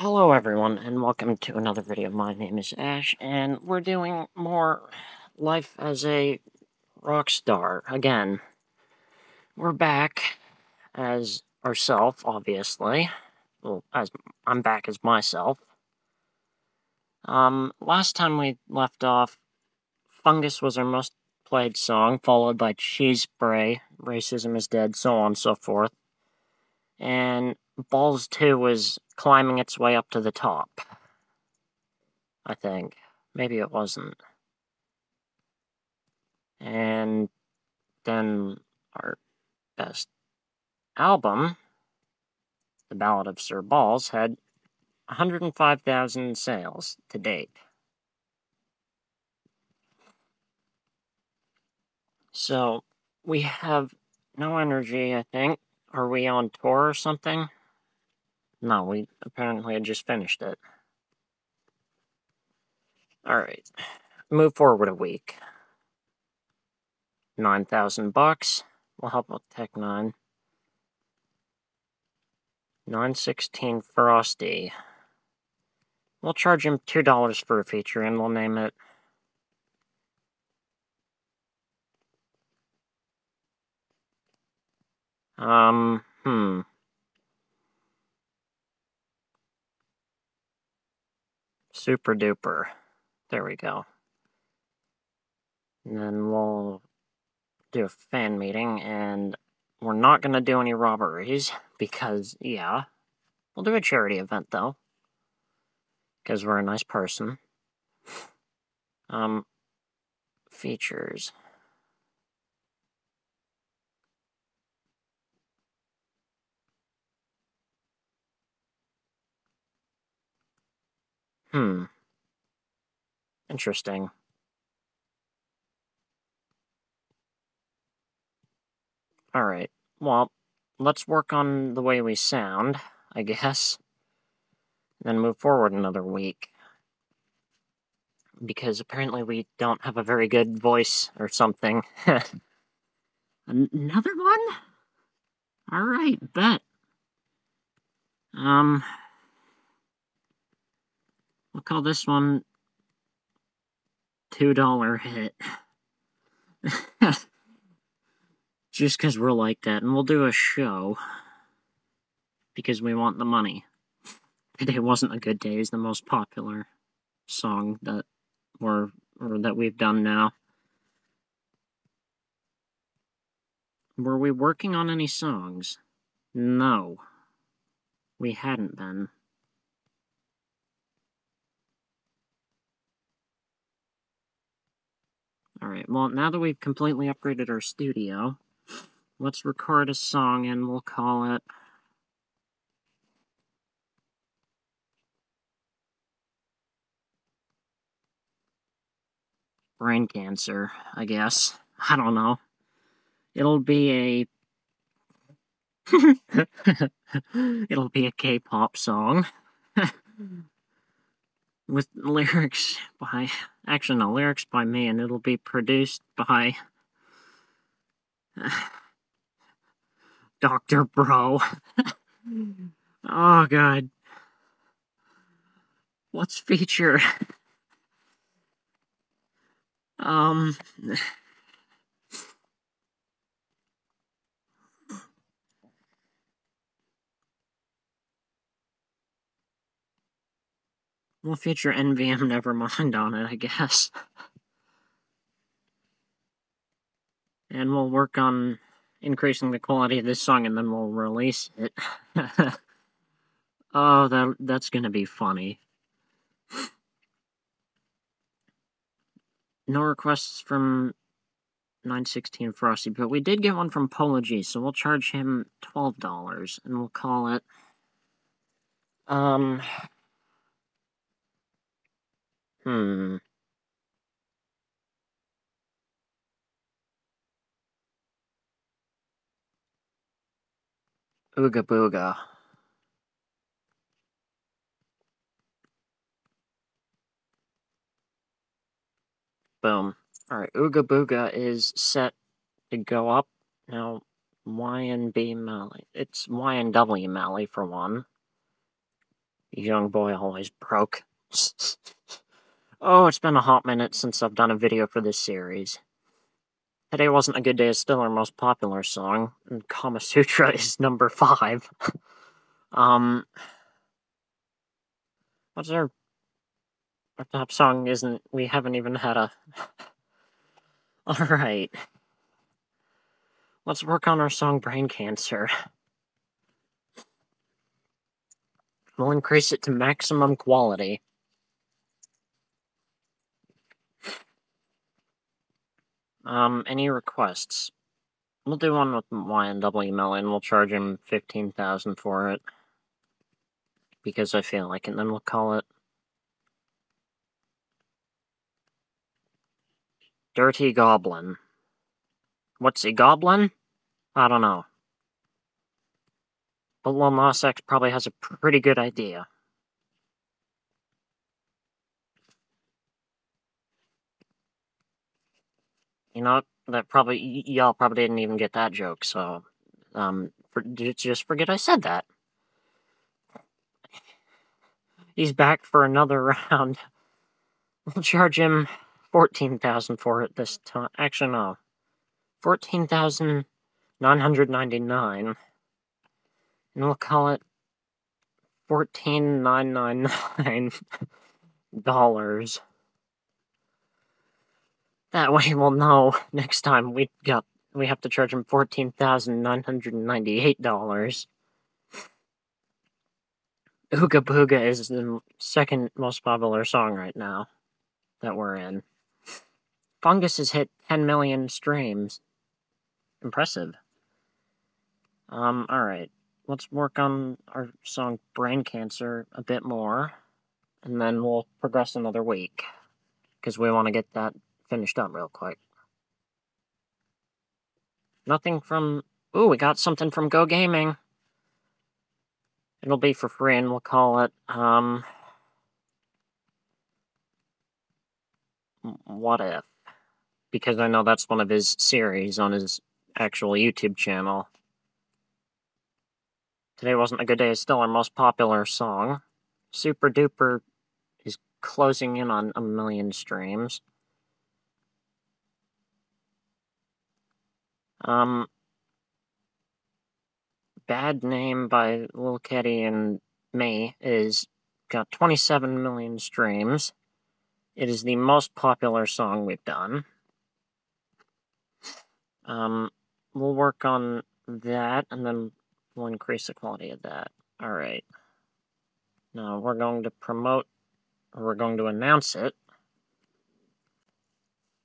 Hello everyone, and welcome to another video. My name is Ash, and we're doing more life as a rock star again. We're back as ourself, obviously. Well, as I'm back as myself. Um, last time we left off, Fungus was our most played song, followed by Cheese Spray, Racism is Dead, so on and so forth. And Balls 2 was climbing its way up to the top. I think. Maybe it wasn't. And then our best album, The Ballad of Sir Balls, had 105,000 sales to date. So, we have no energy, I think. Are we on tour or something? No, we apparently had just finished it. Alright. Move forward a week. 9,000 bucks. We'll help with Tech N9ne. 916 Frosty. We'll charge him $2 for a feature and we'll name it Um, hmm. Super duper. There we go. And then we'll do a fan meeting, and we're not going to do any robberies, because, yeah. We'll do a charity event, though. Because we're a nice person. Um, features. Hmm. Interesting. Alright, well, let's work on the way we sound, I guess. Then move forward another week. Because apparently we don't have a very good voice or something. Another one? Alright, bet. Um... We'll call this one $2 hit. Just because we're like that. And we'll do a show. Because we want the money. Today wasn't a good day is the most popular song that we're or that we've done now. Were we working on any songs? No. We hadn't been. Alright, well, now that we've completely upgraded our studio, let's record a song and we'll call it... Brain cancer, I guess. I don't know. It'll be a... It'll be a K-pop song. with lyrics by actually no lyrics by me and it'll be produced by Dr. Bro. oh god. What's feature? um We'll feature NVM Nevermind on it, I guess. and we'll work on increasing the quality of this song and then we'll release it. oh, that that's gonna be funny. No requests from 916 Frosty, but we did get one from Polo G, so we'll charge him $12 and we'll call it um Hmm. Ooga booga. Boom. Alright, Ooga Booga is set to go up. Now, Y and B Mally. It's Y and W Mally for one. Young boy always broke. oh, it's been a hot minute since I've done a video for this series. Today wasn't a good day is still our most popular song, and Kama Sutra is number five. um, what's our, our top song? Isn't we haven't even had a. All right, let's work on our song "Brain Cancer." We'll increase it to maximum quality. Um, any requests? We'll do one with YNW Melon. We'll charge him 15000 for it. Because I feel like it. Then we'll call it... Dirty Goblin. What's a goblin? I don't know. But Lil Nas X probably has a pretty good idea. You know, that probably, y'all probably didn't even get that joke, so, um, for, just forget I said that. He's back for another round. We'll charge him 14000 for it this time. Actually, no. 14999 and we'll call it fourteen nine nine nine dollars. That way we'll know next time we got we have to charge him fourteen thousand nine hundred and ninety eight dollars. Ooga Booga is the second most popular song right now that we're in. Fungus has hit 10 million streams. Impressive. Um, alright let's work on our song Brain Cancer a bit more, and then we'll progress another week, because we want to get that finished up real quick. Nothing from... Ooh, we got something from Go Gaming. It'll be for free, and we'll call it, um... What If? Because I know that's one of his series on his actual YouTube channel. Today Wasn't a Good Day is still our most popular song. Super Duper is closing in on a million streams. Um, Bad Name by Lil Ketty and me is got 27 million streams. It is the most popular song we've done. Um, we'll work on that and then we'll increase the quality of that. All right. Now we're going to promote, or we're going to announce it,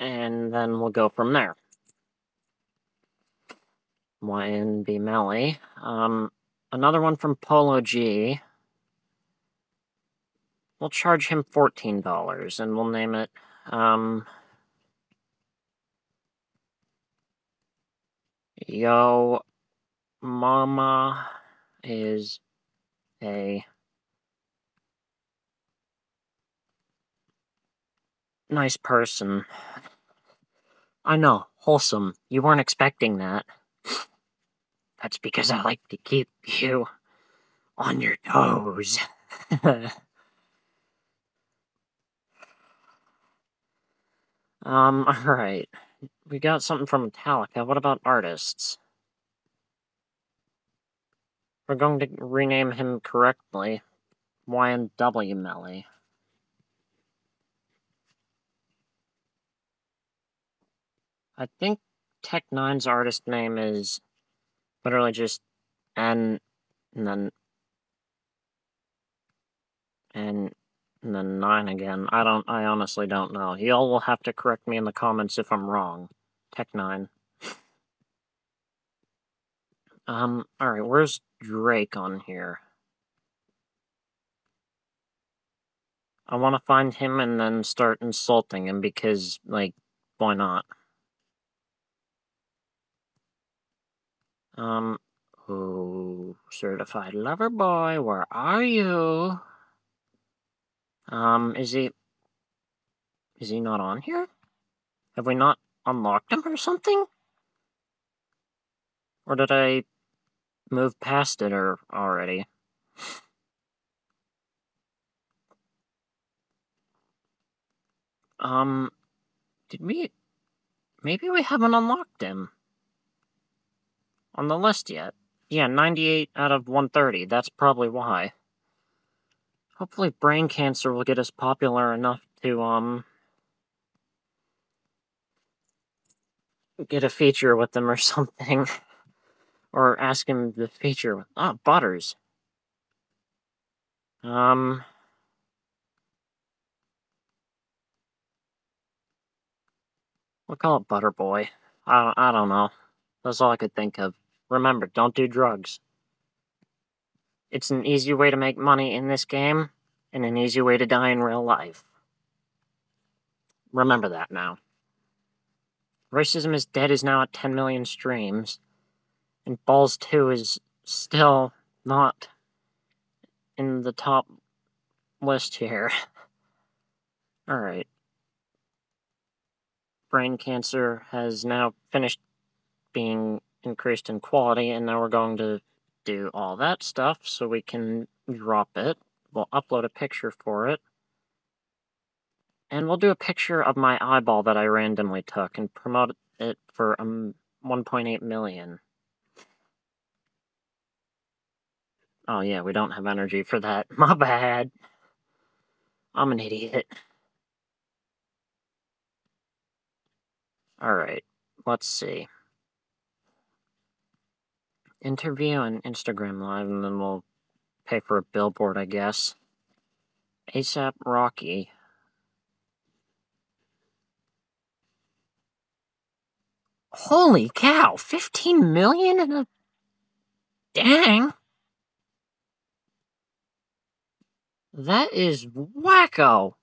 and then we'll go from there. YNB Melly. Um, another one from Polo G. We'll charge him $14, and we'll name it, um... Yo Mama is a nice person. I know, wholesome. You weren't expecting that. That's because I like to keep you on your toes. um, alright. We got something from Metallica. What about artists? We're going to rename him correctly. YNW Melly. I think Tech N9ne's artist name is literally just N and then and, and then 9 again. I don't, I honestly don't know. Y'all will have to correct me in the comments if I'm wrong. Tech N9ne. Um, alright, where's Drake on here? I want to find him and then start insulting him because, like, why not? Um, oh, certified lover boy, where are you? Um, is he... Is he not on here? Have we not unlocked him or something? Or did I move past it or already? um, did we... Maybe we haven't unlocked him on the list yet. Yeah, 98 out of 130. That's probably why. Hopefully brain cancer will get us popular enough to, um... Get a feature with them or something. or ask him to feature with... Ah, Butters. Um... We'll call it Butter Boy. I, I don't know. That's all I could think of. Remember, don't do drugs. It's an easy way to make money in this game, and an easy way to die in real life. Remember that now. Racism is Dead is now at 10 million streams, and Balls 2 is still not in the top list here. Alright. Brain cancer has now finished being increased in quality, and now we're going to do all that stuff so we can drop it. We'll upload a picture for it. And we'll do a picture of my eyeball that I randomly took and promote it for um 1.8 million. Oh yeah, we don't have energy for that. My bad. I'm an idiot. Alright, let's see interview and Instagram Live, and then we'll pay for a billboard, I guess. ASAP Rocky. Holy cow, 15 million in a. Dang! That is wacko!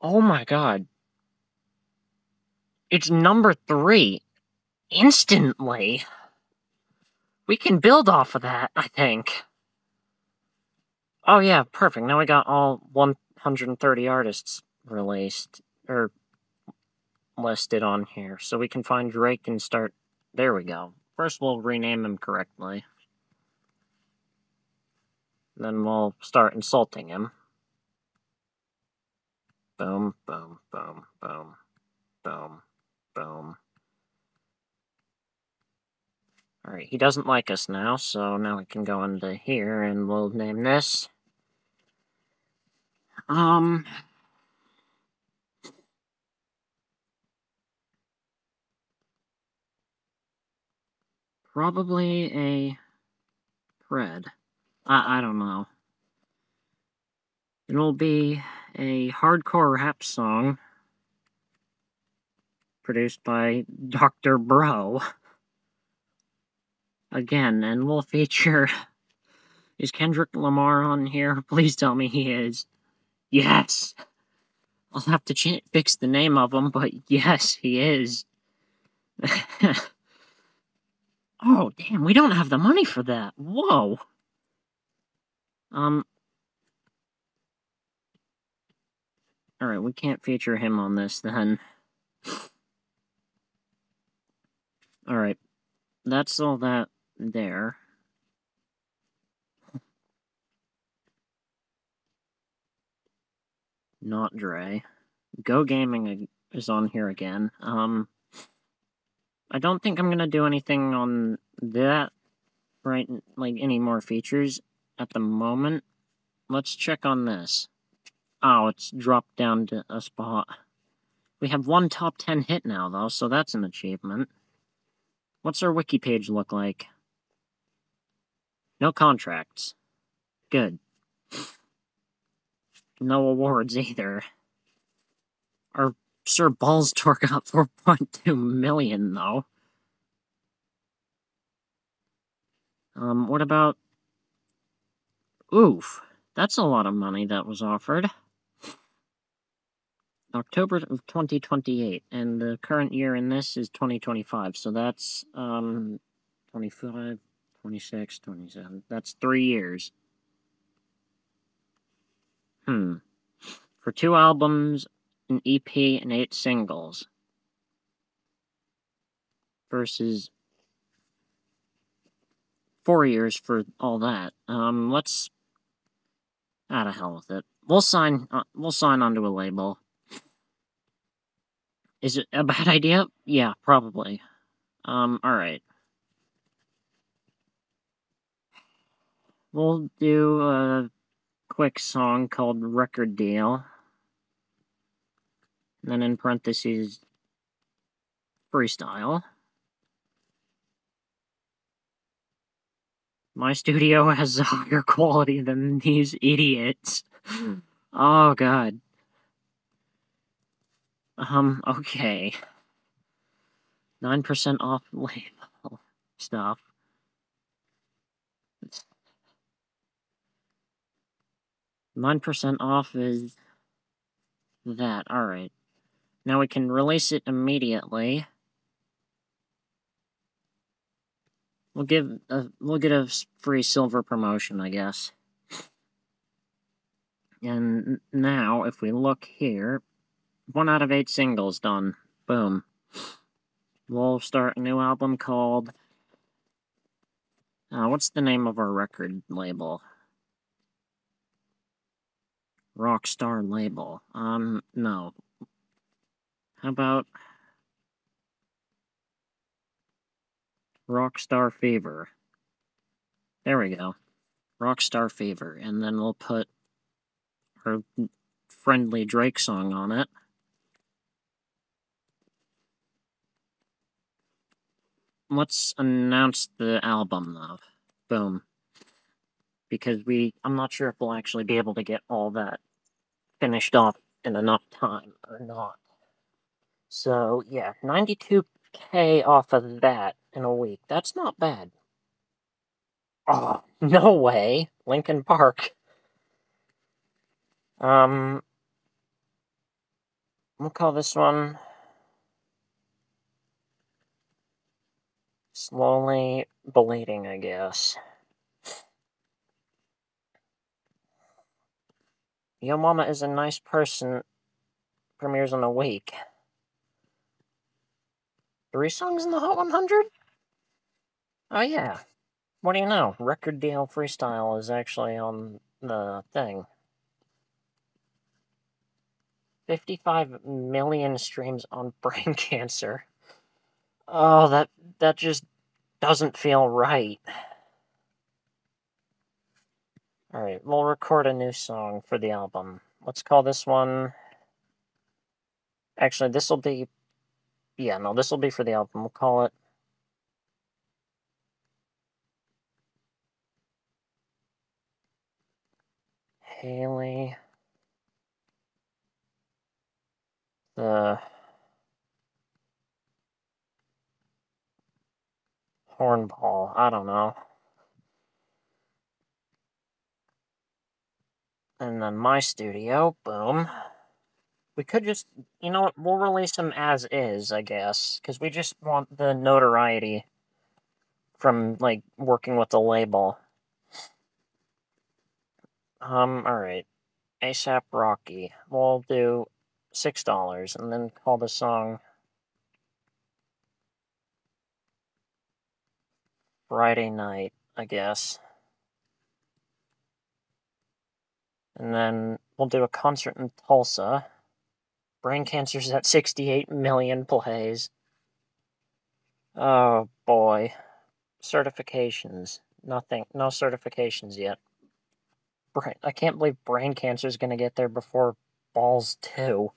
Oh my god. It's number three instantly. We can build off of that, I think. Oh yeah, perfect. Now we got all 130 artists released, or listed on here. So we can find Drake and start... There we go. First we'll rename him correctly. Then we'll start insulting him. Boom, boom, boom, boom, boom, boom. Alright, he doesn't like us now, so now we can go into here and we'll name this. Um... Probably a Pred. I, I don't know. It'll be a hardcore rap song produced by Dr. Bro again, and we'll feature. Is Kendrick Lamar on here? Please tell me he is. Yes! I'll have to ch- fix the name of him, but yes, he is. oh, damn, we don't have the money for that. Whoa! Um. Alright, we can't feature him on this then. Alright, that's all that there. Not Dre. Go Gaming is on here again. Um, I don't think I'm gonna do anything on that right, like any more features at the moment. Let's check on this. Oh, it's dropped down to a spot. We have one top 10 hit now, though, so that's an achievement. What's our wiki page look like? No contracts. Good. No awards either. Our Sir Balls Tour got 4.2 million, though. Um, what about... Oof. That's a lot of money that was offered. October of 2028, and the current year in this is 2025, so that's, um, 25, 26, 27. That's three years. Hmm. For two albums, an EP, and eight singles. Versus four years for all that. Um, let's. Out of hell with it. We'll sign. Uh, we'll sign onto a label. Is it a bad idea? Yeah, probably. Um. All right. We'll do a quick song called Record Deal. And then in parentheses, freestyle. My studio has higher quality than these idiots. oh, God. Um, okay. 9% off label stuff. Nine percent off is that. Alright. Now we can release it immediately. We'll give a, we'll get a free silver promotion, I guess. And now, if we look here, one out of eight singles done. Boom. We'll start a new album called. Uh, what's the name of our record label? Rockstar label. Um, no. How about Rockstar Fever? There we go. Rockstar Fever. And then we'll put our friendly Drake song on it. Let's announce the album, though. Boom. Because we, I'm not sure if we'll actually be able to get all that finished off in enough time or not. So, yeah, 92k off of that in a week. That's not bad. Oh, no way. Linkin Park. Um, we'll call this one Slowly Bleeding, I guess. Yo Mama is a Nice Person premieres in a week. Three songs in the Hot 100? Oh, yeah. What do you know? Record Deal Freestyle is actually on the thing. 55 million streams on brain cancer. Oh, that that just doesn't feel right. Alright, we'll record a new song for the album. Let's call this one... Actually, this will be... Yeah, no, this will be for the album. We'll call it... Haley... The... Hornball. I don't know. And then my studio, boom. We could just, you know what, we'll release them as is, I guess, because we just want the notoriety from, like, working with the label. Um, alright. ASAP Rocky. We'll do $6 and then call the song Friday Night, I guess. And then we'll do a concert in Tulsa. Brain Cancer's at 68 million plays. Oh boy. Certifications. Nothing. No certifications yet. Brain, I can't believe Brain Cancer's gonna get there before Balls 2.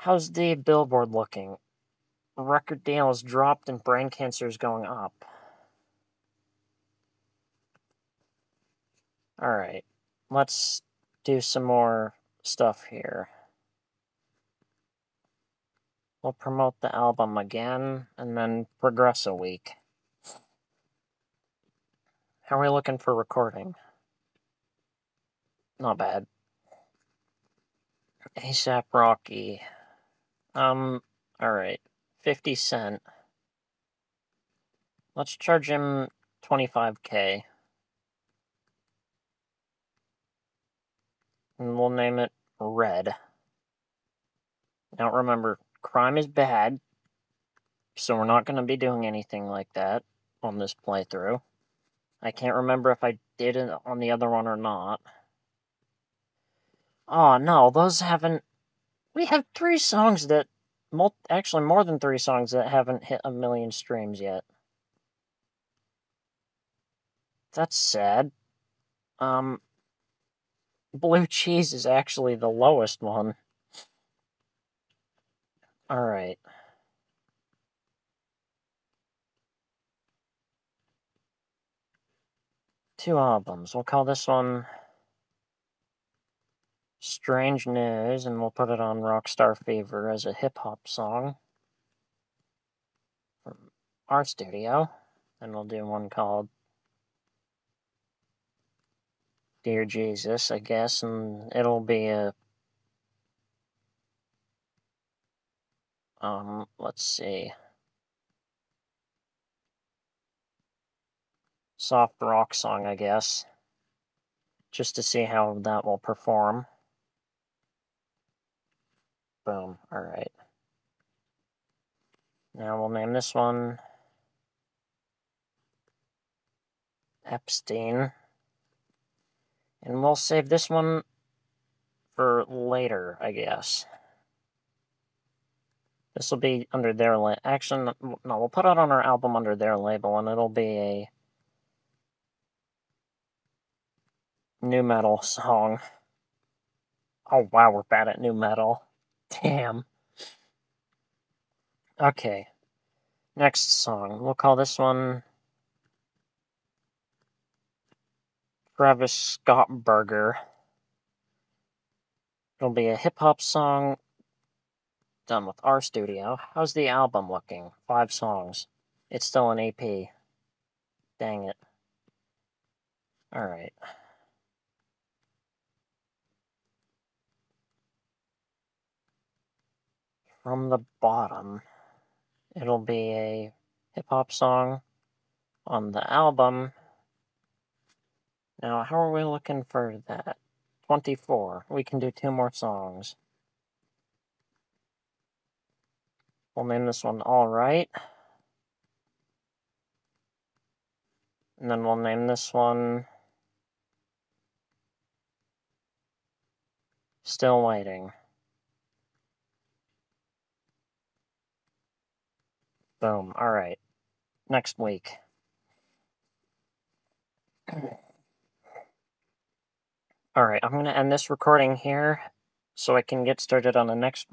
How's the billboard looking? Record deal is dropped and brain cancer is going up. Alright, let's do some more stuff here. We'll promote the album again, and then progress a week. How are we looking for recording? Not bad. ASAP Rocky. Um, alright. 50 Cent. Let's charge him 25k. And we'll name it Red. Now remember, crime is bad, so we're not going to be doing anything like that on this playthrough. I can't remember if I did it on the other one or not. Oh no, those haven't. We have three songs that, actually more than three songs that haven't hit a million streams yet. That's sad. Um, blue cheese is actually the lowest one. Alright. Two albums. We'll call this one Strange News, and we'll put it on Rockstar Fever as a hip hop song from our studio. And we'll do one called Dear Jesus, I guess, and it'll be a um, let's see. Soft rock song, I guess. Just to see how that will perform. Boom. Alright. Now we'll name this one Epstein. And we'll save this one for later, I guess. This will be under their la- Actually, no, we'll put it on our album under their label, and it'll be a nu metal song. Oh wow, we're bad at nu metal. Damn. Okay. Next song. We'll call this one Travis Scott Burger. It'll be a hip hop song done with our studio. How's the album looking? Five songs. It's still an EP. Dang it. Alright. From the bottom, it'll be a hip hop song on the album now, how are we looking for that? 24. We can do two more songs. We'll name this one All Right. And then we'll name this one Still Waiting. Boom. All right. Next week. Alright, I'm going to end this recording here so I can get started on the next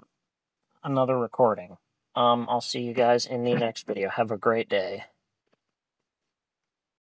another recording. Um, I'll see you guys in the next video. Have a great day.